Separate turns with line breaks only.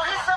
Oh, he's